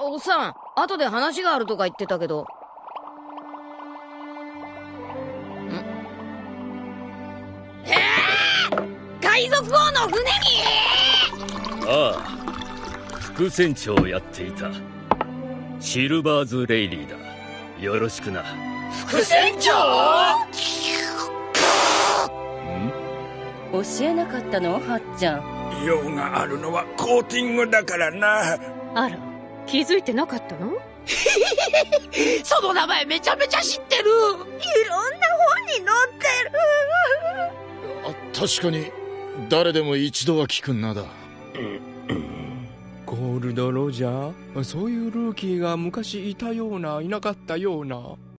おっさん後で話があるとか言ってたけど。ん？えー、海賊王の船に？ああ副船長をやっていた。シルバーズ・レイリーだ。よろしくな。副船長？教えなかったの？はっちゃん。用があるのはコーティングだからな。あら気づいてなかったの？その名前めちゃめちゃ知ってる。いろんな本に載ってる。確かに誰でも一度は聞くんな。だゴールド・ロジャー？そういうルーキーが昔いたようないなかったような